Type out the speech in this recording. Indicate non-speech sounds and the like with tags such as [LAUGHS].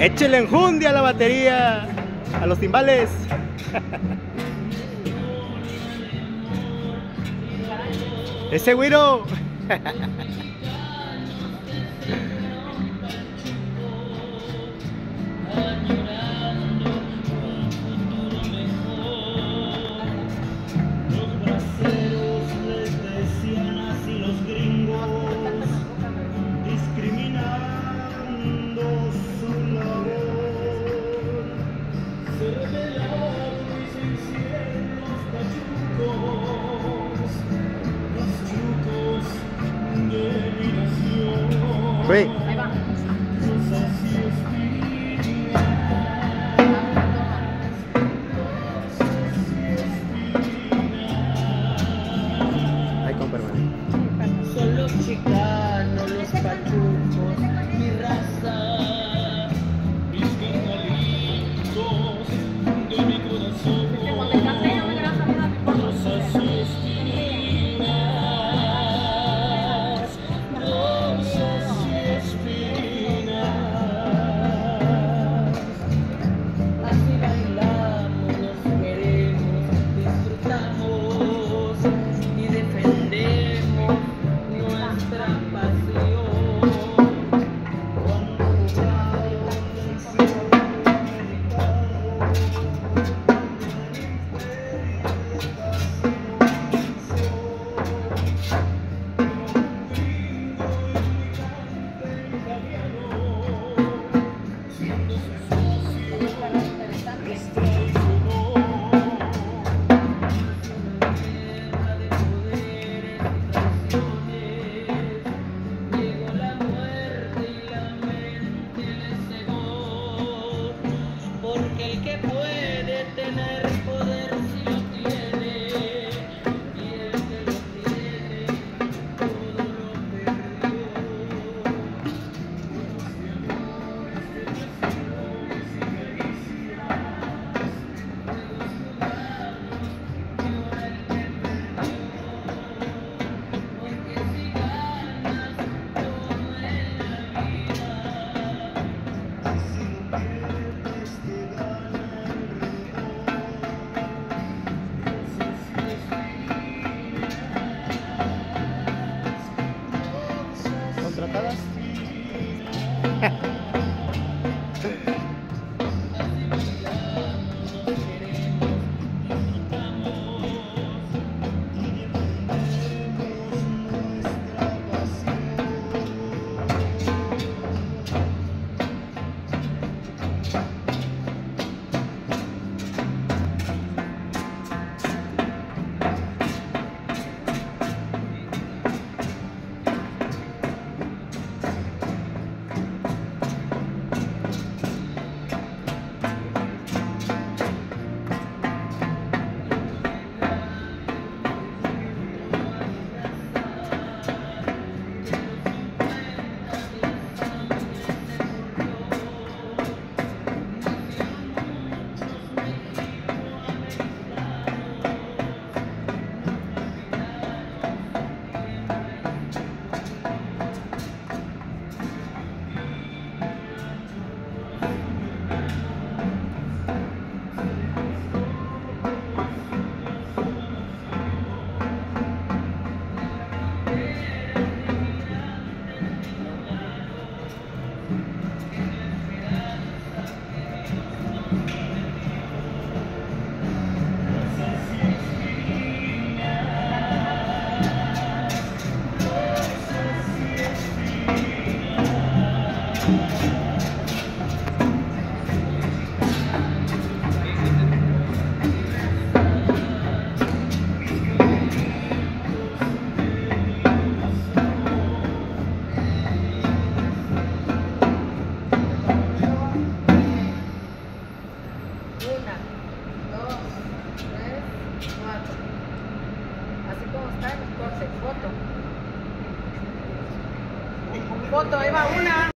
Échele enjundia a la batería, a los timbales. [LAUGHS] Ese güiro. [LAUGHS] pachucos, los Foto. Foto, ahí va una.